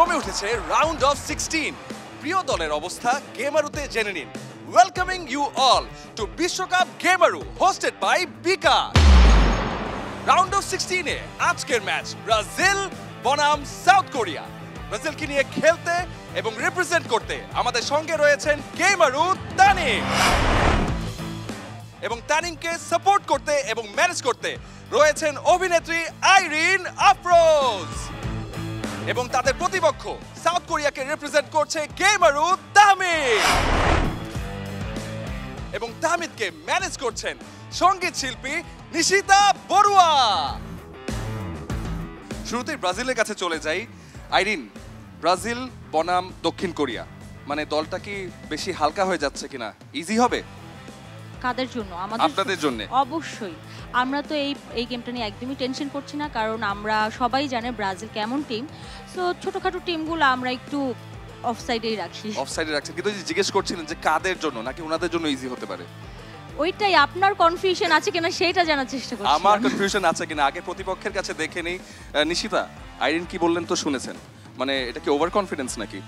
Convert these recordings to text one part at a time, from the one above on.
জমে উঠেছে round of sixteen প্রিয় দলের অবস্থা গেমারুতে জেনে নিন। ওয়েলকামিং ইউ অল টু বিশ্বকাপ গেমারু হোস্টেড বাই বিকা। রাউন্ড অফ সিক্সটিনে আজকের ম্যাচ ব্রাজিল, বনাম সাউথ কোরিয়া। ব্রাজিলকে নিয়ে খেলতে এবং রিপ্রেজেন্ট করতে আমাদের সঙ্গে রয়েছেন গেমারু তানিম। এবং তানিমকে সাপোর্ট করতে এবং ম্যানেজ করতে রয়েছেন অভিনেত্রী আইরিন আফরোজ। এবং তাদের প্রতিপক্ষ সাউথ কোরিয়াকে রিপ্রেজেন্ট করছে গেমারু তামিদ এবং তামিদকে ম্যানেজ করছেন সংগীত শিল্পী নিশিতা বড়ুয়া। শুরুতেই ব্রাজিলের কাছে চলে যাই। আইরিন, ব্রাজিল, বনাম, দক্ষিণ কোরিয়া। মানে দলটা কি বেশি হালকা হয়ে যাচ্ছে কিনা? ইজি হবে? কাদের জন্য? আমাদের আপনাদের জন্যে? অবশ্যই। আমরা তো এই এই গেমটা নিয়ে একদমই টেনশন করছি না কারণ আমরা সবাই জানে ব্রাজিল কেমন টিম সো ছোটখাটো টিমগুলো আমরা একটু অফ সাইডেই রাখি। অফসাইডে রাখছেন কিন্তু যে জিজ্ঞেস করছিলেন যে কাদের জন্য নাকি ওনাদের জন্য ইজি হতে পারে? ওইটাই আপনার কনফিউশন আছে কিনা সেটা জানার চেষ্টা করছি আমার কনফিউশন আছে কিনা? আগে প্রতিপক্ষের কাছে দেখে নেই। নিশিতা আইরিন কি বললেন তো শুনেছেন? মানে এটা কি ওভার কনফিডেন্স নাকি?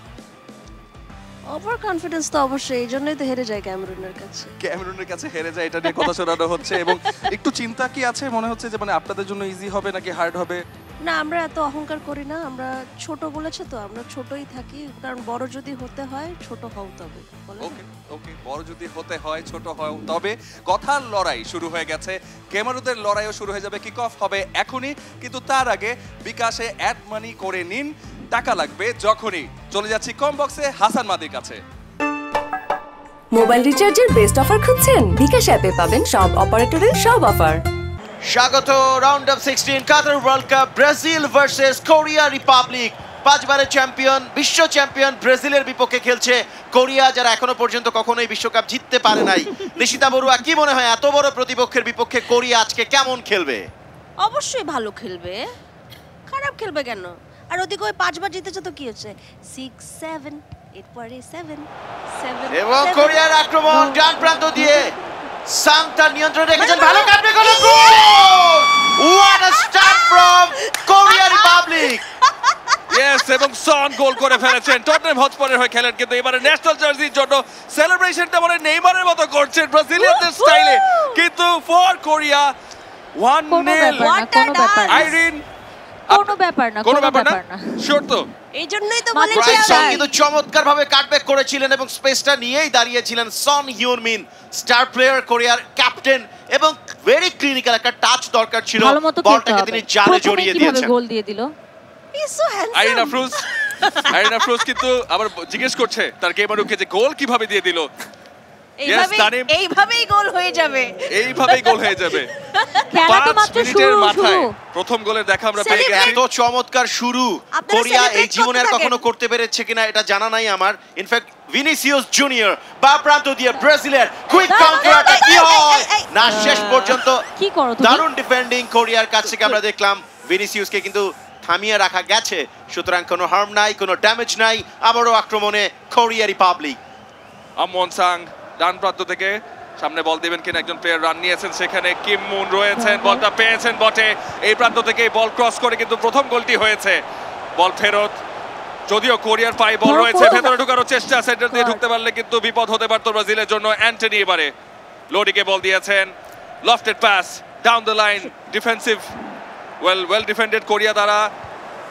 ওভার কনফিডেন্স তো অবশ্যই এই জন্যই তো হেরে যায় ক্যামেরুনের কাছে। ক্যামেরুনের কাছে হেরে যায় এটা নিয়ে কথা শোনানো হচ্ছে এবং একটু চিন্তা কি আছে? মনে হচ্ছে যে মানে আপনাদের জন্য ইজি হবে নাকি হার্ড হবে? না আমরা এত অহংকার করি না আমরা ছোট বলেছে তো আমরা ছোটই থাকি কারণ বড় যদি হতে হয় ছোট হও তবে ওকে ওকে বড় যদি হতে হয় ছোট হয় তবে। কথার লড়াই শুরু হয়ে গেছে ক্যামেরুদের লড়াইও শুরু হয়ে যাবে কিক অফ হবে এখনই কিন্তু তার আগে বিকাশে অ্যাড মানি করে নিন। টাকা লাগবে যখনই। চলে যাচ্ছি কম বক্সে হাসান মাদির কাছে। মোবাইল রিচার্জের বেস্ট অফার খুঁজছেন? বিকাশ অ্যাপে পাবেন সব অপারেটরের সব অফার স্বাগত round of sixteen Qatar world cup Brazil versus Korea Republic পাঁচবারের champion বিশ্ব চ্যাম্পিয়ন ব্রাজিলের বিপক্ষে খেলছে কোরিয়া যারা এখনও পর্যন্ত কখনোই বিশ্বকাপ জিততে পারে নাই। নিশিতা বড়ুয়া কি মনে হয় এত বড় প্রতিপক্ষের বিপক্ষে কোরিয়া আজকে কেমন খেলবে? অবশ্যই ভালো খেলবে। খারাপ খেলবে কেন? আর ওদিকে ওই পাঁচবার জিতেছে তো কি হচ্ছে? সিক্স সেভেন এরপরে সেভেন সেভেন এবং কোরিয়ার আক্রমণ ডান প্রান্ত দিয়ে সাং তার নিয়ন্ত্রণ রেখেছেন ভালো কাটবে goal! What a start from Korea Republic yes এবং সন গোল করে ফেলেছেন। টটনহ্যাম হটস্পরের হয়ে খেলেন কিন্তু এবারে ন্যাশনাল জার্সির জন্য সেলিব্রেশনটা মনে নেইমারের মতো করছেন ব্রাজিলিয়ানদের স্টাইলে কিন্তু ফর কোরিয়া ওয়ান কোনো নেল ব্যাপার না কোনো ব্যাপার না। আইরিন কোনো ব্যাপার না কোনো ব্যাপার না? শিওর তো এই জন্যই তো? বলেছি Right ব্রাইট side. সং কিন্তু চমৎকার কাটব্যাক করেছিলেন এবং স্পেসটা নিয়েই দাঁড়িয়েছিলেন Son Heung Min star player কোরিয়ার ক্যাপ্টেন এবং ভেরি ক্লিনিক্যাল একটা টাচ দরকার ছিল। বলটাকে তিনি জালে জড়িয়ে দিয়েছেন। গোল দিয়ে দিল? আইরিন আফরোজ কিন্তু আবার জিজ্ঞেস করছে তার গেমারুকে যে গোল কীভাবে দিয়ে দিল? এইভাবেই গোল হয়ে যাবে। এইভাবেই গোল হয়ে যাবে। খেলা তো পাঁচ মাত্র মিনিটের মাথায়। প্রথম গোলের দেখা আমরা পেয়ে গেছি। এত চমৎকার শুরু। কোরিয়া এই জীবনে আর কখনো করতে পেরেছে কিনা এটা জানা নাই আমার। ইনফ্যাক্ট ভিনিসিয়াস জুনিয়র বা প্রান্ত দিয়ে ব্রাজিলের কুইক কাউন্টার এই, কি এই, এই, হয়? এই, এই। না শেষ পর্যন্ত কি করো দারুণ ডিফেন্ডিং কোরিয়ার কাছ থেকে আমরা দেখলাম। ভিনিসিয়াসকে কিন্তু থামিয়ে রাখা গেছে। সুতরাং কোনো হার্ম নাই কোনো ড্যামেজ নাই। আবারও আক্রমণে কোরিয়া রিপাবলিক আমন সাং ডান প্রান্ত থেকে সামনে বল দেবেন কিনা একজন প্লেয়ার রান নিয়েছেন। সেখানে কিম মুন রয়েছেন বলটা পেয়েছেন বটে। এই প্রান্ত থেকে বল ক্রস করে কিন্তু প্রথম গোলটি হয়েছে। বল ফেরত যদিও কোরিয়ার পায়ে বল রয়েছে ভেতরে ঢুকানোর চেষ্টা সেন্টার দিয়ে ঢুকতে পারলে কিন্তু বিপদ হতে পারতো ব্রাজিলের জন্য। অ্যান্টনি এবারে লোডিকে বল দিয়েছেন। Lofted pass down the line defensive well well defended Korea দ্বারা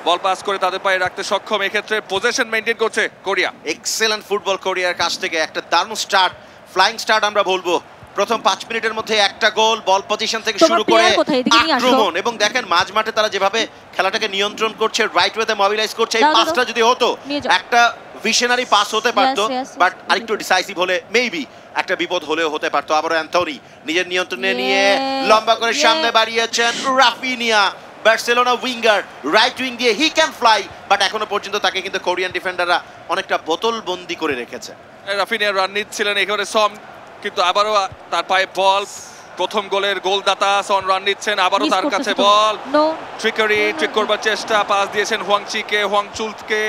বল পাস করে তাদের পায়ে রাখতে সক্ষম। এক্ষেত্রে পজিশন মেনটেন করছে কোরিয়া এক্সেলেন্ট ফুটবল কোরিয়ার কাছ থেকে একটা দারুণ স্টার্ট ফ্লাইং স্টার্ট আমরা বলব প্রথম পাঁচ মিনিটের মধ্যে একটা গোল বল পজিশন থেকে শুরু করে। আক্রমণ। এবং দেখেন মাঝ মাঠে তারা যেভাবে খেলাটাকে নিয়ন্ত্রণ করছে রাইট ওয়েতে মোবিলাইজ করছে এই পাসটা যদি হতো একটা ভিশনারি পাস হতে পারতো. বাট আরেকটু ডিসাইসিভ হলে মেবি একটা বিপদ হলেও হতে পারতো। আবারও অ্যান্থনি নিজের নিয়ন্ত্রণে নিয়ে লম্বা করে সামনে. বাড়িয়েছেন Raphinha. Barcelona winger right wing দিয়ে হি ক্যান ফ্লাই বাট এখনও পর্যন্ত তাকে কিন্তু কোরিয়ান ডিফেন্ডাররা অনেকটা বোতল বন্দি করে রেখেছে। রাফিনিয়া রান নিচ্ছিলেন এখানে সম কিন্তু আবারও তার পায়ে বল। প্রথম গোলের গোলদাতা সন রান নিচ্ছেন আবারও তার কাছে বল। ট্রিকারি ট্রিক করবার চেষ্টা পাস দিয়েছেন হুয়াংচিকে হুয়াংচুলকে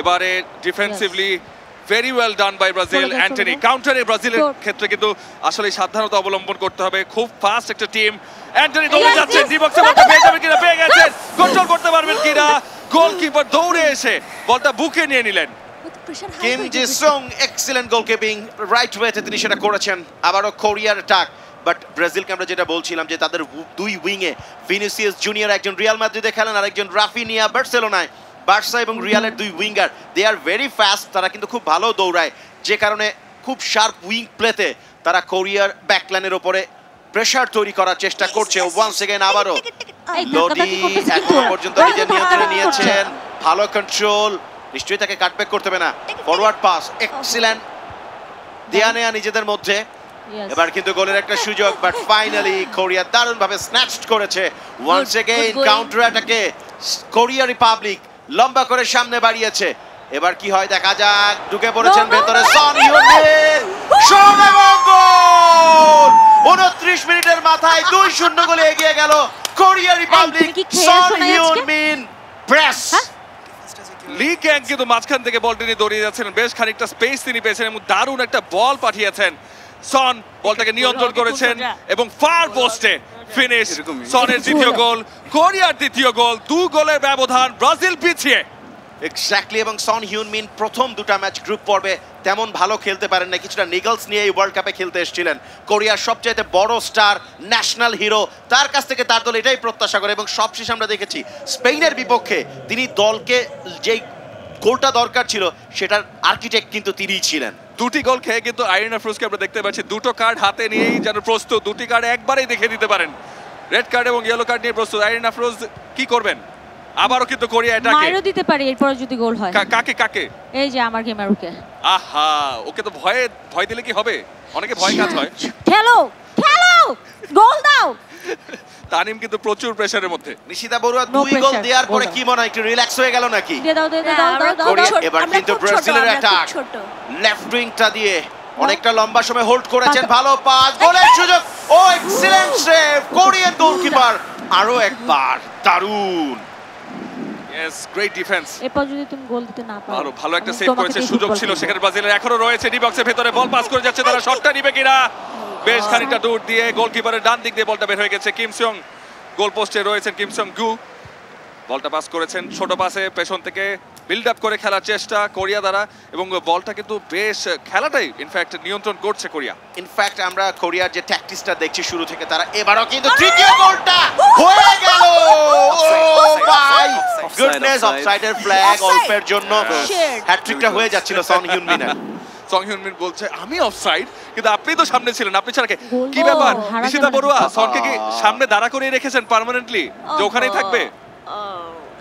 এবারে defensively very well done by Brazil Antony কাউন্টারে ব্রাজিলের ক্ষেত্রে কিন্তু আসলে সাবধানতা অবলম্বন করতে হবে। খুব ফাস্ট একটা টিম অ্যান্টনি দৌড়ে যাচ্ছেন ডি বক্সে বলটা পেয়ে যাবেন কিনা পেয়ে গেছেন কন্ট্রোল করতে পারবেন কিনা? গোলকিপার দৌড়ে এসে বলটা বুকে নিয়ে নিলেন। কিম জি সং এক্সিলেন্ট গোলকিপিং রাইট ওয়েতে তিনি সেটা করেছেন। আবারও কোরিয়ার অ্যাটাক বাট ব্রাজিলকে আমরা যেটা বলছিলাম যে তাদের দুই উইংয়ে ভিনিসিয়াস জুনিয়র একজন রিয়াল মাদ্রিদে খেলেন আর একজন রাফিনিয়া বার্সেলোনায় বার্সা এবং রিয়ালের দুই winger they are very fast তারা কিন্তু খুব ভালো দৌড়ায়। যে কারণে খুব শার্প উইং প্লেতে তারা কোরিয়ার ব্যাকলাইনের ওপরে প্রেশার তৈরি করার চেষ্টা করছে। ওয়ান্স এগেন আবারও। লোডি এখনও। পর্যন্ত নিজের নিয়ন্ত্রণে নিয়েছেন। ভালো কন্ট্রোল নিশ্চয়ই তাকে কাটব্যাক করতে হবে না ফরওয়ার্ড পাস এক্সিলেন্ট দেয়া নেয়া নিজেদের মধ্যে এবার কিন্তু গোলের একটা সুযোগ বাট ফাইনালি কোরিয়া দারুণ ভাবে স্ন্যাচড করেছে ওয়ান্স এগেইন কাউন্টার অ্যাটাকে কোরিয়া রিপাবলিক লম্বা করে সামনে বাড়িয়েছে এবার কি হয় দেখা যাক ঢুকে পড়েছেন ভেতরে সন no, শট এবং গোল 29 মিনিটের মাথায় 2-0 গোলে এগিয়ে গেল কোরিয়া রিপাবলিক সন না আজকে? ইউনমিন প্রেস হ্যাঁ? লি ক্যাং কিন্তু মাঝখান থেকে বলটি নিয়ে দৌড়িয়ে যাচ্ছেন। বেশ খানিকটা স্পেস তিনি পেয়েছেন এবং দারুণ একটা বল পাঠিয়েছেন। সন বলটাকে নিয়ন্ত্রণ করেছেন এবং ফার পোস্টে ফিনিশ সনের দ্বিতীয় গোল কোরিয়ার দ্বিতীয় গোল দু গোলের ব্যবধান ব্রাজিল পিছিয়ে। এক্স্যাক্টলি এবং সন হিউনমিন প্রথম দুটা ম্যাচ গ্রুপ পর্বে তেমন ভালো খেলতে পারেন না কিছুটা নিগলস নিয়ে এই ওয়ার্ল্ড কাপে খেলতে এসেছিলেন। কোরিয়ার সবচাইতে বড় স্টার ন্যাশনাল হিরো তার কাছ থেকে তার দল এটাই প্রত্যাশা করে এবং সবশেষ আমরা দেখেছি স্পেনের বিপক্ষে তিনি দলকে যেই গোলটা দরকার ছিল, সেটার আর্কিটেক্ট কিন্তু তিনিই ছিলেন। দুটি গোল খেয়ে কিন্তু আইরিনা ফ্রুজকে আমরা দেখতে পাচ্ছি। দুটো কার্ড হাতে নিয়েই যেন প্রস্তুত। দুটি কার্ড একবারেই দেখে দিতে পারেন। রেড কার্ড এবং ইয়েলো কার্ড নিয়ে প্রস্তুত। আইরিনা ফ্রুজ কি করবেন? আবারও কিন্তু কোরিয়া এটাকে মাইরও দিতে পারি এরপরে যদি গোল হয়। কাকে কাকে? এই যে আমার গেমারুকে আহা ওকে তো ভয়ে ভয় দিলে কি হবে? অনেকে ভয় কাজ হয়। খেলো খেলো! গোল দাও! তানিম কিন্তু প্রচুর প্রেসারের মধ্যে। নিশিতা বড়ুয়া দুই গোল দেওয়ার পরে কি মনে হয়? একটু রিল্যাক্স হয়ে গেল নাকি? দিয়ে দাও দিয়ে দাও, হ্যাঁ, এবার কিন্তু ব্রাজিলের অ্যাটাক ছোট। লেফট উইংটা দিয়ে অনেকটা লম্বা সময় হোল্ড করেছেন। ভালো পাস গোলের সুযোগ। ও এক্সিলেন্ট সেভ কোরিয়ান গোলকিপার আরও একবার দারুণ! ইয়েস গ্রেট ডিফেন্স এরপর যদি তুমি গোল দিতে না পারো ভালো একটা সেভ করেছে সুযোগ ছিল। সেখানে ব্রাজিলের এখনও রয়েছে ডি বক্সের ভেতরে বল পাস করে যাচ্ছে তারা শটটা নিবে কিনা? বেশ খানিকটা দূর দিয়ে গোলকিপারের ডান দিক দিয়ে বলটা বের হয়ে গেছে কিমসং গোল পোস্টে রয়েছেন কিমসং গু বলটা পাস করেছেন। ছোট পাসে পেছন থেকে বিল্ড আপ করে খেলার চেষ্টা কোরিয়া দ্বারা এবং বলটা কিন্তু বেশ খেলাটাই ইনফ্যাক্ট নিয়ন্ত্রণ করছে কোরিয়া। ইনফ্যাক্ট আমরা কোরিয়ার যে ট্যাকটিক্সটা দেখছি শুরু থেকে তারা এবারও কিন্তু তৃতীয় গোলটা হয়ে গেল। ও মাই গুডনেস অফসাইডের ফ্ল্যাগ. অল্পের জন্য. হ্যাটট্রিকটা হয়ে যাচ্ছিল সন হিউনমিনের সং হিউনমিন বলছে আমি অফসাইড কিন্তু আপনি তো সামনে ছিলেন। আপনি ছাড়া কি? ব্যাপার? নিশিতা বড়ুয়া সনকে কি সামনে দাঁড়া করিয়ে রেখেছেন পার্মানেন্টলি যে ওখানেই থাকবে?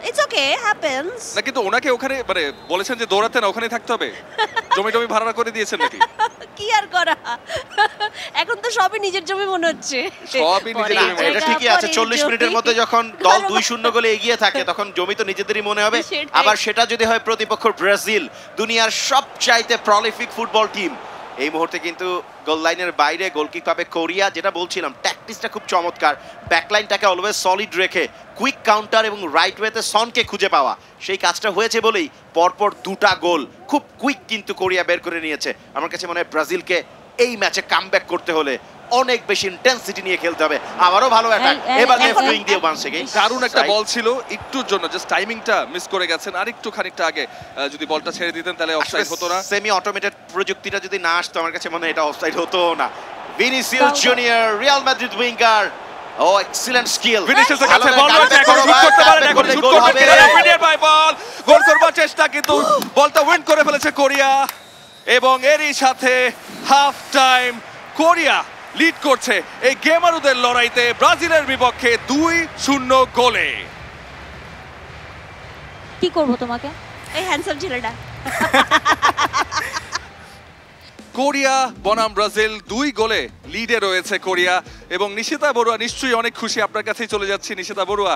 ইটস ওকে হ্যাপেন্স না কিন্তু ওনাকে ওখানে মানে বলেছেন যে দৌড়াতে না ওখানেই থাকতে হবে। জমি টমি ভাড়া করে দিয়েছেন নাকি? কি আর করা? এখন তো সবই নিজের জমি মনে হচ্ছে। সবই নিজের জমি মনে এটা ঠিকই আছে পরের চল্লিশ জমি। মিনিটের মধ্যে যখন দল ঘর দুই শূন্য গোলে এগিয়ে থাকে তখন জমি তো নিজেদেরই মনে হবে। আবার সেটা যদি হয় প্রতিপক্ষ ব্রাজিল দুনিয়ার সবচাইতে প্রলিফিক ফুটবল টিম এই মুহূর্তে কিন্তু গোল লাইনের বাইরে গোলকিক পাবে কোরিয়া যেটা বলছিলাম ট্যাকটিসটা খুব চমৎকার। ব্যাকলাইনটাকে অলওয়েজ সলিড রেখে কুইক কাউন্টার এবং রাইট ওয়েতে সনকে খুঁজে পাওয়া। সেই কাজটা হয়েছে বলেই পরপর দুটা গোল খুব কুইক কিন্তু কোরিয়া বের করে নিয়েছে। আমার কাছে মনে হয় ব্রাজিলকে এই ম্যাচে কামব্যাক করতে হলে অনেক বেশি ইন্টেন্সিটি নিয়ে খেলতে হবে। আবারও ভালো অ্যাটাক এই- এবার লেফট উইং দিয়ে ওয়ান্স এগেইন দারুণ একটা বল ছিল একটুর জন্য জাস্ট টাইমিংটা মিস করে গেছেন। আর একটু খানিকটা আগে যদি বলটা ছেড়ে দিতেন তাহলে অফসাইড হতো না। সেমি অটোমেটেড প্রযুক্তিটা যদি না আসতো আমার কাছে মনে হয় এটা অফসাইড হতো না। Vinicius Junior Real Madrid winger ও এক্সিলেন্ট স্কিল ভিনিসিয়াসের কাছে বল রয়েছে এখন শুট করতে পারেন এখন শুট গোল কিনা রেফারির বাই বল গোল করবার চেষ্টা কিন্তু বলটা উইন করে ফেলেছে কোরিয়া। এবং এরই সাথে হাফ টাইম কোরিয়া লিড করছে এই গেমারুদের লড়াইতে ব্রাজিলের বিপক্ষে দুই শূন্য গোলে। কি করব তোমাকে? এই হ্যান্ডসাম ছেলেটা। কোরিয়া বনাম ব্রাজিল দুই গোলে লিডে রয়েছে কোরিয়া এবং নিশিতা বড়ুয়া নিশ্চয়ই অনেক খুশি। আপনার কাছেই চলে যাচ্ছি নিশিতা বড়ুয়া।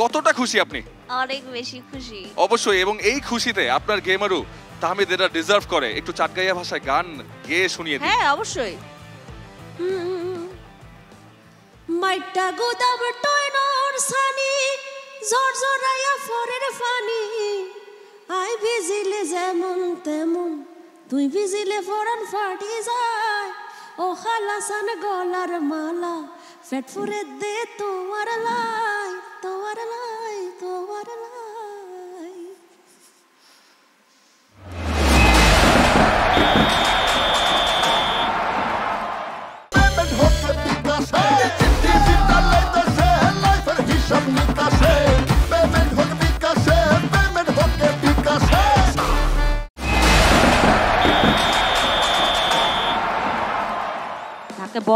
কতটা খুশি আপনি? অনেক বেশি খুশি। অবশ্যই এবং এই খুশিতে আপনার গেমারু তাহমিদ এটা ডিজার্ভ করে। একটু চাটগাইয়া ভাষায় গান গেয়ে শুনিয়ে দিন। হ্যাঁ অবশ্যই। মাইটা গোদাম টয়নর সানি জোর জোরাইয়া ফরের ফানি। আই ভিজিলে যেমন তেমন তুই ভিজিলে ফোরন ফাটি যায়। ও খালাসান গলার মালা ফেট ফুরে দে তোমার লাই তোমার লাই।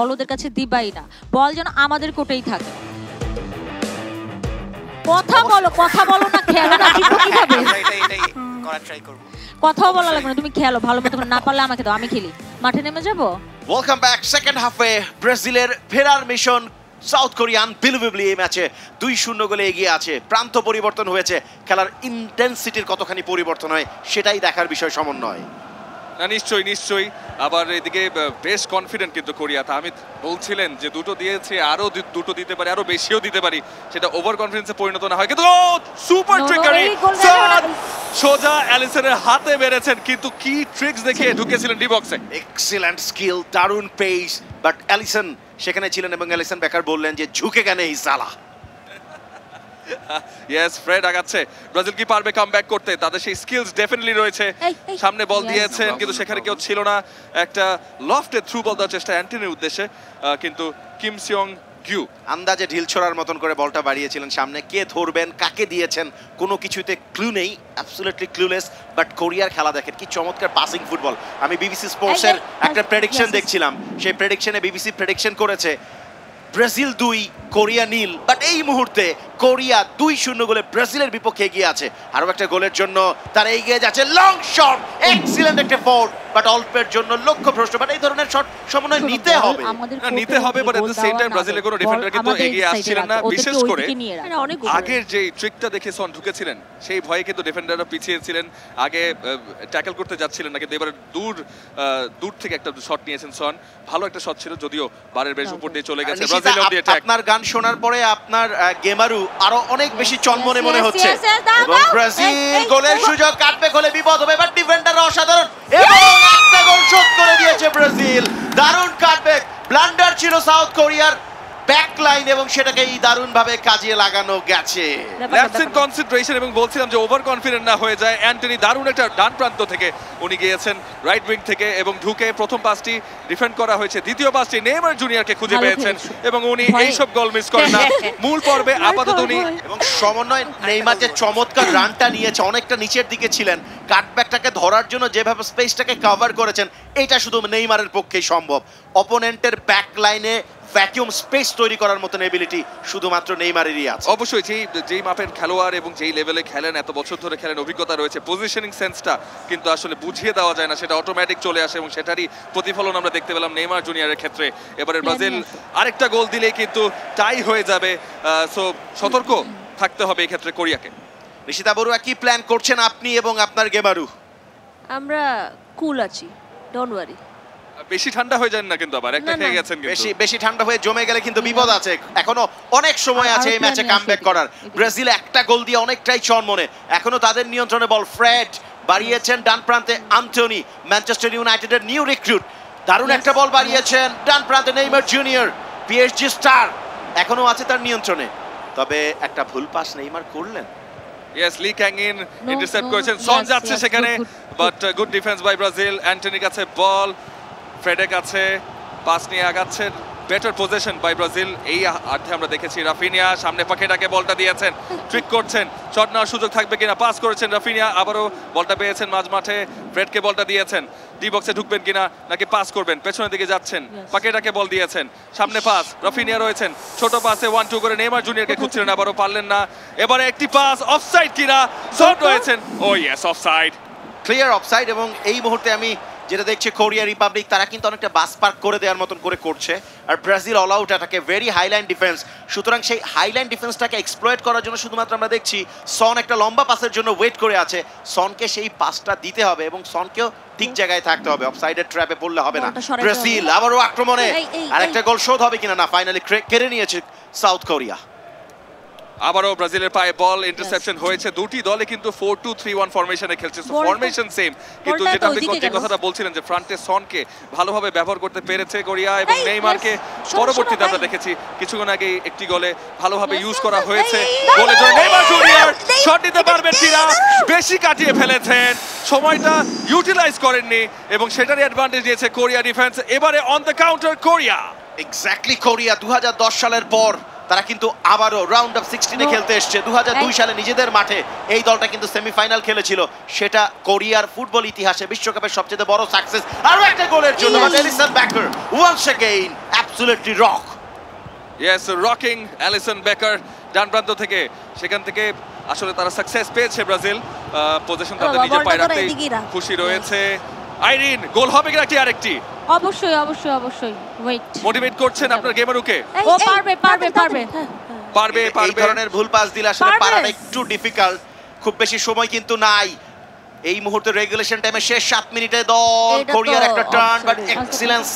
বল ওদের কাছে দিবাই না। বল যেন আমাদের কোটেই থাকে। কথা বলো। কথা বলো না খেলো না জিতবো কীভাবে? এটাই এটাই করার ট্রাই করব। কথাও বলা লাগবে না তুমি খেলো ভালো মতো না পারলে আমাকে দাও আমি খেলি। মাঠে নেমে যাব? ওয়েলকাম ব্যাক সেকেন্ড হাফে ব্রাজিলের ফেরার মিশন সাউথ কোরিয়ান বিলিভেবলি এই ম্যাচে দুই শূন্য গোলে এগিয়ে আছে। প্রান্ত পরিবর্তন হয়েছে খেলার ইন্টেন্সিটির কতখানি পরিবর্তন হয় সেটাই দেখার বিষয় সমন্বয়। না নিশ্চয়ই নিশ্চয়ই। আবার এদিকে বেশ কনফিডেন্ট কিন্তু কোরিয়া। তা আমি বলছিলেন যে দুটো দিয়েছে আরও দুটো দিতে পারি আরও বেশিও দিতে পারি। সেটা ওভার কনফিডেন্সে পরিণত না হয়। কিন্তু সুপার ট্রিকারি সোজা অ্যালিসনের হাতে মেরেছেন কিন্তু কি ট্রিক্স দেখিয়ে ঢুকেছিলেন ডি বক্সে এক্সিলেন্ট স্কিল দারুণ পেস বাট অ্যালিসন সেখানে ছিলেন এবং অ্যালিসন বেকার বললেন যে ঝুঁকে কেন এই সালা। ইয়েস ফ্রেড আগাচ্ছে। ব্রাজিল কি পারবে কামব্যাক করতে? তাদের সেই স্কিলস ডেফিনেটলি রয়েছে। সামনে বল. দিয়েছেন কিন্তু সেখানে কেউ ছিল না। একটা লফটে থ্রু বল দেওয়ার চেষ্টা অ্যান্টনির উদ্দেশ্যে। কিন্তু কিম সিয়ং গিউ আন্দাজে ঢিল ছোড়ার মতন করে বলটা বাড়িয়েছিলেন সামনে। কে ধরবেন কাকে দিয়েছেন কোনো কিছুতে ক্লু নেই অ্যাবসলিউটলি ক্লুলেস বাট কোরিয়ার খেলা দেখেন কি চমৎকার পাসিং ফুটবল আমি বিবিসি স্পোর্টসের একটা প্রেডিকশন. দেখছিলাম। সেই প্রেডিকশনে বিবিসি প্রেডিকশন করেছে ব্রাজিল দুই কোরিয়া নীল। বাট এই মুহূর্তে কোরিয়া দুই শূন্য গোলে ব্রাজিলের বিপক্ষে এগিয়ে আছে। আরও একটা গোলের জন্য তারা এগিয়ে যাচ্ছে। লং শট এক্সিলেন্ট একটা ফোর বাট অল্পের জন্য লক্ষ্য ভ্রষ্ট। বাট এই ধরনের শট সমন্বয় নিতে হবে। নিতে হবে, the same দেওয়া time না ব্রাজিলের কোনো বল কিন্তু এগিয়ে আসছিলেন না, বিশেষ করে। এটা আগের যে ট্রিকটা দেখে সন ঢুকেছিলেন সেই ভয়ে কিন্তু ডিফেন্ডাররা পিছিয়ে ছিলেন। আগে ট্যাকল করতে যাচ্ছিলেন না কিন্তু এবারে দূর দূর থেকে একটা শট নিয়েছেন সন ভালো একটা শট ছিল যদিও বারের বেশ উপর দিয়ে চলে গেছে। ব্রাজিল দিয়ে ট্যাক আপনার গান শোনার পরে আপনার গেমারু আরও অনেক বেশি চনমনে মনে হচ্ছে। এবং ব্রাজিল গোলের সুযোগ কাটবে হলে বিপদ হবে এবার ডিফেন্ডার অসাধারণ। এবং একটা গোল শোধ করে দিয়েছে ব্রাজিল। দারুণ কাটবে ব্লান্ডার ছিল সাউথ কোরিয়ার ব্যাক লাইন এবং সেটাকে এই দারুণ ভাবে কাজে লাগানো গেছে। ব্যাপারটা- ল্যাপস ইন ব্যাপারটা- কনসেন্ট্রেশন এবং বলছিলাম যে ওভার কনফিডেন্ট না হয়ে যায়। অ্যান্টনি দারুণ একটা ডান প্রান্ত থেকে উনি গিয়েছেন রাইট উইং থেকে এবং ঢুকে প্রথম পাসটি ডিফেন্ড করা হয়েছে। দ্বিতীয় পাসটি নেইমার জুনিয়রকে খুঁজে পেয়েছেন এবং উনি এইসব গোল মিস করেন না। মূল পর্বে আপাতত উনি এবং সমন্বয় নেইমার যে চমৎকার রানটা নিয়েছে অনেকটা নিচের দিকে ছিলেন। কাটব্যাকটাকে ধরার জন্য যেভাবে স্পেসটাকে কভার করেছেন এটা শুধু নেইমারের পক্ষেই সম্ভব। অপোনেন্টের ব্যাক লাইনে ভ্যাকিউম স্পেস তৈরি করার মতন এবিলিটি শুধুমাত্র নেইমারেরই আছে। অবশ্যই যেই যেই মাপের খেলোয়াড় এবং যেই লেভেলে খেলেন এত বছর ধরে খেলেন অভিজ্ঞতা রয়েছে পজিশনিং সেন্সটা কিন্তু আসলে বুঝিয়ে দেওয়া যায় না সেটা অটোমেটিক চলে আসে এবং সেটারই প্রতিফলন আমরা দেখতে পেলাম নেইমার জুনিয়রের ক্ষেত্রে। এবারে ব্রাজিল আরেকটা গোল দিলেই কিন্তু টাই হয়ে যাবে সো সতর্ক থাকতে হবে এই ক্ষেত্রে কোরিয়াকে। নিশিতা বড়ুয়া কি প্ল্যান করছেন আপনি এবং আপনার গেমারু? আমরা কুল আছি ডোন্ট ওয়ারি বেশি ঠান্ডা হয়ে যান না কিন্তু আবার একটা খেয়ে গেছেন কিন্তু। বেশি বেশি ঠান্ডা হয়ে জমে গেলে কিন্তু বিপদ আছে। এখনও অনেক সময় আছে এই ম্যাচে কামব্যাক করার। ব্রাজিল একটা গোল দিয়ে অনেকটাই চনমনে। এখনও তাদের নিয়ন্ত্রণে বল ফ্রেড বাড়িয়েছেন ডান প্রান্তে আন্তনি ম্যানচেস্টার ইউনাইটেডের নিউ রিক্রুট দারুণ একটা বল বাড়িয়েছেন ডান প্রান্তে নেইমার জুনিয়র পিএসজি স্টার এখনও আছে তার নিয়ন্ত্রণে। তবে একটা ভুল পাস নেইমার করলেন। Yes Lee Kang in intercept করেছেন। সন যাচ্ছে সেখানে but good defence by Brazil অ্যান্টনির কাছে বল। ফ্রেডের কাছে পাস নিয়ে আগাচ্ছেন বেটার পজিশন বাই ব্রাজিল এই অর্ধে আমরা দেখেছি রাফিনিয়া সামনে পাকেটাকে বলটা দিয়েছেন ট্রিক করছেন। শট নেওয়ার সুযোগ থাকবে কিনা? পাস করেছেন রাফিনিয়া আবারও বলটা পেয়েছেন মাঝ মাঠে ফ্রেডকে বলটা দিয়েছেন। ডি বক্সে ঢুকবেন কিনা? নাকি পাস করবেন? পেছনের দিকে যাচ্ছেন. পাকেটাকে বল দিয়েছেন। সামনে পাস রাফিনিয়া রয়েছেন। ছোট পাসে ওয়ান টু করে নেমার জুনিয়রকে খুঁজছিলেন আবারও পারলেন না। এবারে একটি পাস অফসাইড কিনা? শট রয়েছেন। ও ইয়েস অফসাইড ক্লিয়ার অফসাইড এবং এই মুহূর্তে আমি যেটা দেখছি কোরিয়া রিপাবলিক তারা কিন্তু অনেকটা বাস পার্ক করে দেওয়ার মতন করে করছে। আর ব্রাজিল অল আউট অ্যাটাকে ভেরি হাইলাইন ডিফেন্স সুতরাং সেই হাইলাইন ডিফেন্সটাকে এক্সপ্লয়েট করার জন্য শুধুমাত্র আমরা দেখছি সন একটা লম্বা পাসের জন্য ওয়েট করে আছে। সনকে সেই পাসটা দিতে হবে এবং সনকেও ঠিক জায়গায় থাকতে হবে। অফসাইডের ট্র্যাপে পড়লে হবে না। ব্রাজিল। আবারও আক্রমণে। আর একটা গোল শোধ হবে কিনা না ফাইনালি কেড়ে নিয়েছে সাউথ কোরিয়া আবারও ব্রাজিলের পায়ে বল ইন্টারসেপশন হয়েছে দুটি দলে কিন্তু ফোর টু থ্রি ওয়ান ফরমেশনে খেলছে। ফরমেশন সেম কিন্তু যেটা আপনি যে কথাটা বলছিলেন যে ফ্রন্টে সনকে ভালোভাবে ব্যবহার করতে পেরেছে কোরিয়া এবং নেইমারকে পরবর্তীতে আমরা। দেখেছি কিছুক্ষণ আগে একটি গোলে ভালোভাবে ইউজ করা হয়েছে। এই, গোলের নেইমার জুনিয়র শট দিতে পারবেন কিনা বেশি কাটিয়ে ফেলেছেন সময়টা ইউটিলাইজ করেননি এবং সেটারই অ্যাডভান্টেজ দিয়েছে কোরিয়া ডিফেন্স এবারে on the counter Korea. Exactly Korea দু হাজার দশ সালের পর তারা কিন্তু আবারও রাউন্ড অফ সিক্সটিনে খেলতে এসছে। দু সালে নিজেদের মাঠে এই দলটা কিন্তু সেমিফাইনাল খেলেছিল। সেটা কোরিয়ার ফুটবল ইতিহাসে বিশ্বকাপের সবচেয়ে বড় সাকসেস আরও একটা গোলের জন্য Alisson Becker once again absolutely rock yes rocking Alisson Becker ডান প্রান্ত থেকে। সেখান থেকে আসলে তারা সাকসেস পেয়েছে ব্রাজিল। পজিশন তাদের ও, নিজের পায়ে রাখতেই খুশি রয়েছে। আইরিন গোল হবে কিনা একটি আরেকটি? অবশ্যই অবশ্যই অবশ্যই। ওয়েট মোটিভেট করছেন আপনার গেমারুকে? ও এই, পারবে, পারবে, পারবে। হ্যাঁ, হ্যাঁ। পারবে এই ধরনের ভুল পাস দিলে আসলে পারবে। পারাটা একটু ডিফিকাল্ট খুব বেশি সময় কিন্তু নাই। এই মুহূর্তে রেগুলেশন টাইমে শেষ সাত মিনিটে দল কোরিয়ার একটা টার্ন বাট. এক্সিলেন্ট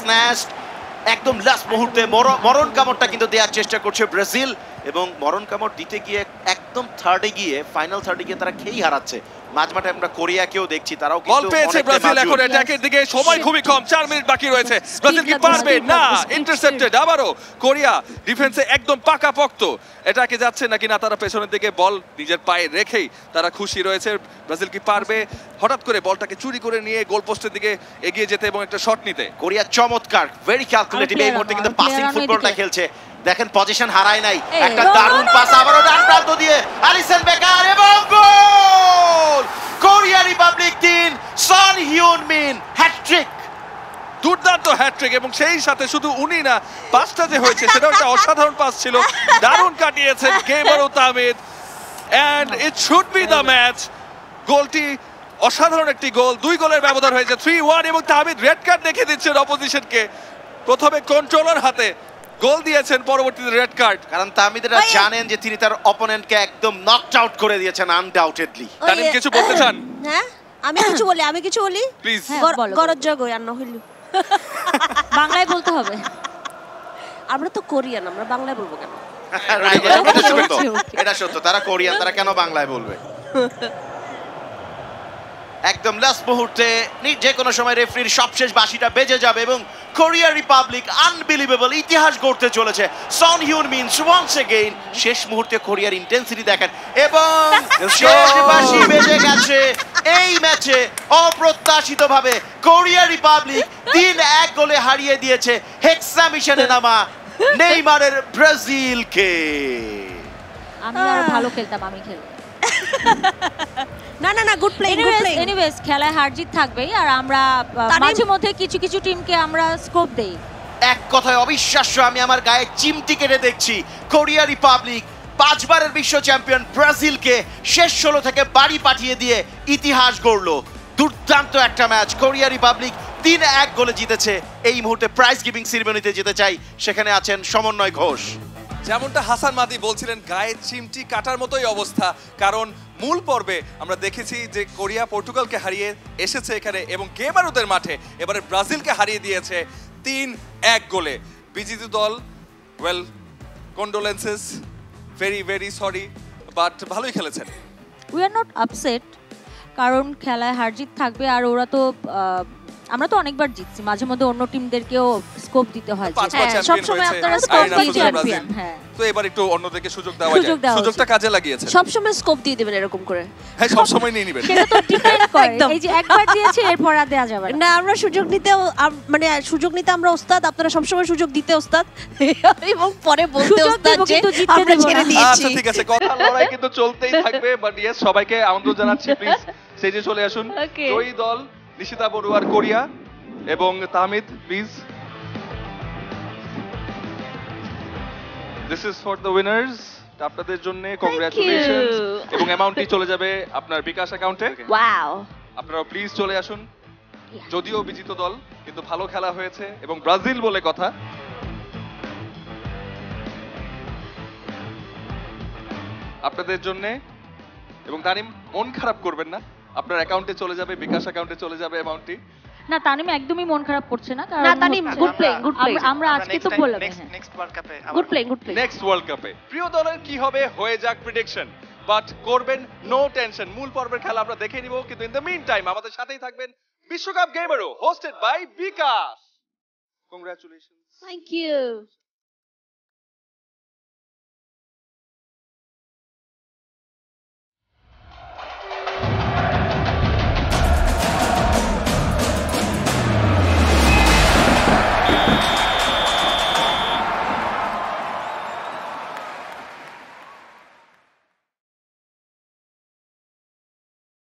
একদম লাস্ট মুহূর্তে মরণ কামড়টা কিন্তু দেওয়ার চেষ্টা করছে ব্রাজিল এবং মরণ কামড় দিতে গিয়ে একদম থার্ডে গিয়ে ফাইনাল থার্ডে গিয়ে তারা খেই হারাচ্ছে। মাঝমাঠে আমরা কোরিয়াকেও দেখছি তারাও বল পেয়েছে ব্রাজিল এখন অ্যাটাকের দিকে। সময় খুবই কম চার মিনিট বাকি রয়েছে। ব্রাজিল কি পারবে? না ইন্টারসেপ্টেড আবারও কোরিয়া ডিফেন্সে একদম পাকাপোক্ত। এটাকে যাচ্ছে নাকি না তারা পেছনের দিকে বল নিজের পায়ে রেখেই তারা খুশি রয়েছে। ব্রাজিল কি পারবে? হঠাৎ করে বলটাকে চুরি করে নিয়ে গোল পোস্টের দিকে এগিয়ে যেতে এবং একটা শট নিতে। কোরিয়া চমৎকার ভেরি ক্যালকুলেটিভ এই মুহূর্তে কিন্তু পাসিং ফুটবলটা খেলছে। দেখেন পজিশন হারায় নাই। একটা দারুণ পাস আবারও ডান প্রান্ত দিয়ে আলিসন বেকার এবং গোল! কোরিয়া রিপাবলিক তিন Son Heung Min hat trick দুর্দান্ত হ্যাট্রিক এবং সেই সাথে শুধু উনি না পাসটা যে হয়েছে, সেটাও একটা অসাধারণ পাস ছিল। দারুণ কাটিয়েছেন gamer O Tahmid and it should be the match গোলটি অসাধারণ একটি গোল। দুই গোলের ব্যবধান হয়েছে থ্রি ওয়ান এবং তামিদ রেড কার্ড দেখে দিচ্ছেন অপোজিশনকে প্রথমে কন্ট্রোলার হাতে গোল দিয়েছেন পরবর্তীতে রেড কার্ড। কারণ তামিদেরা জানেন যে তিনি তার অপোনেন্টকে একদম নকড আউট করে দিয়েছেন আনডাউটেডলি তানিম কিছু বলতে চান? হ্যাঁ? আমি কিছু বলি আমি কিছু বলি? প্লিজ হ্যাঁ, গরজ জগই আর না হইল বাংলায় বলতে হবে। আমরা তো কোরিয়ান আমরা বাংলায় বলব কেন? এটা- সত্য। তারা কোরিয়ান তারা কেন বাংলায় বলবে? একদম লাস্ট মুহূর্তে যে কোনো সময় রেফারির সবশেষ বাঁশিটা বেজে যাবে এবং কোরিয়া রিপাবলিক আনবিলিভেবল ইতিহাস গড়তে চলেছে। Son Heung Min's once again শেষ মুহূর্তে কোরিয়ার ইন্টেন্সিটি দেখেন। এবং শেষ বাঁশি বেজে গেছে। এই ম্যাচে অপ্রত্যাশিতভাবে কোরিয়া রিপাবলিক তিন এক গোলে হারিয়ে দিয়েছে হেক্সা মিশনে নামা নেইমারের ব্রাজিলকে। আমি আর ভালো খেলতাম আমি খেলব না না না good play good anyways play anyways খেলায় হার জিত থাকবেই আর আমরা মাঝে মধ্যে কিছু কিছু টিমকে আমরা স্কোপ দেই। এক কথায় অবিশ্বাস্য আমি আমার গায়ে চিমটি কেটে দেখছি। কোরিয়া রিপাবলিক পাঁচবারের বিশ্ব চ্যাম্পিয়ন ব্রাজিলকে শেষ ষোলো থেকে বাড়ি পাঠিয়ে দিয়ে ইতিহাস গড়ল। দুর্দান্ত একটা ম্যাচ কোরিয়া রিপাবলিক তিন এক গোলে জিতেছে। এই মুহূর্তে প্রাইজ গিভিং সেরিমনিতে যেতে চাই। সেখানে আছেন সমন্বয় ঘোষ। যেমনটা হাসান মাদি বলছিলেন গায়ে চিমটি কাটার মতোই অবস্থা। কারণ মূল পর্বে আমরা দেখেছি যে কোরিয়া পর্তুগালকে হারিয়ে এসেছে এখানে এবং গেমারুদের মাঠে। এবারে ব্রাজিলকে হারিয়ে দিয়েছে তিন এক গোলে। বিজিত দল well condolences very very sorry but ভালোই খেলেছেন। উই আর নট আপসেট কারণ খেলায় হার জিত থাকবে আর ওরা তো আমরা তো অনেকবার জিতছি মাঝে মধ্যে অন্য টিমদেরকেও স্কোপ দিতে হয় হ্যাঁ, চ্যাম্পিয়ন সবসময় হয়েছে আপনারা আরিনা দিয়ে হ্যাঁ। তো এবার একটু অন্যদেরকে সুযোগ দেওয়া যায় সুযোগটা কাজে লাগিয়েছে সবসময় স্কোপ দিয়ে দেবেন এরকম করে। হ্যাঁ সব সময় নিয়ে নেবেন। সেটা তো ডিপেন্ড করে। একদম। এই যে একবার দিয়েছে এরপর আর দেওয়া যাবে না। আমরা সুযোগ নিতেও আম- মানে সুযোগ নিতে আমরা ওস্তাদ আপনারা সবসময় সুযোগ দিতে ওস্তাদ। এবং পরে বলতে ওস্তাদ যে আমরা ছেড়ে দিয়েছি। আচ্ছা ঠিক আছে কথা লড়াই কিন্তু চলতেই থাকবে বাট ইয়েস সবাইকে আমন্ত্রণ জানাচ্ছি প্লিজ স্টেজে চলে আসুন. জয়ী দল নিশিতা বড়ুয়ার কোরিয়া এবং Tahmid please this is for the winners আপনাদের জন্য কংগ্রাচুলেশনস এবং অ্যামাউন্টটি চলে যাবে আপনার বিকাশ অ্যাকাউন্টে ওয়াও আপনারা প্লিজ চলে আসুন। যদিও বিজিত দল কিন্তু ভালো খেলা হয়েছে এবং ব্রাজিল বলে কথা। আপনাদের জন্য এবং তানিম মন খারাপ করবেন না। আপনার অ্যাকাউন্টে চলে যাবে বিকাশ অ্যাকাউন্টে চলে যাবে অ্যামাউন্টটি না তানিম একদমই মন খারাপ করছে না কারণ না, Tanim, good playing, good playing. আমরা- আজকে তো বললাম নেক্সট ওয়ার্ল্ড কাপে good play good play next world কাপে প্রিয় দলের কি হবে হয়ে যাক প্রেডিকশন বাট করবেন নো টেনশন মূল পর্বের খেলা আমরা দেখে নিব কিন্তু ইন দ্য মিন টাইম আমাদের সাথেই থাকবেন বিশ্বকাপ গেমারও hosted by bKash. Congratulation thank you